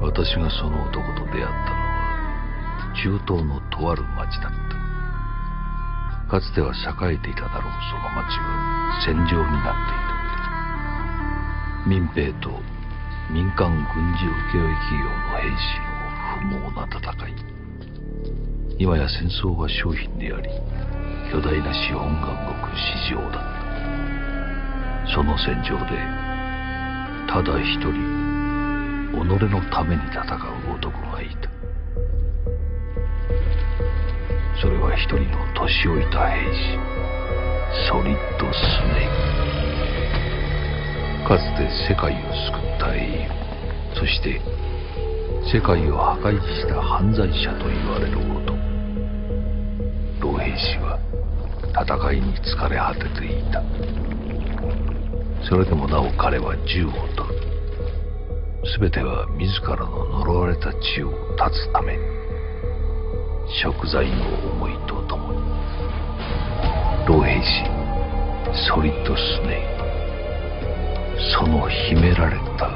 私がその男と出会ったのは中東のとある町だった。かつては栄えていただろうその町は戦場になっていた。民兵と民間軍事請負企業の兵士の不毛な戦い。今や戦争は商品であり巨大な資本が動く市場だった。その戦場でただ一人己のために戦う男がいた。それは一人の年老いた兵士。ソリッド・スネイク。かつて世界を救った英雄。そして世界を破壊した犯罪者と言われる男。老兵士は戦いに疲れ果てていた。それでもなお彼は銃を取る。全ては自らの呪われた地を断つため食材の思いとともに老兵士ソリッドスネイその秘められた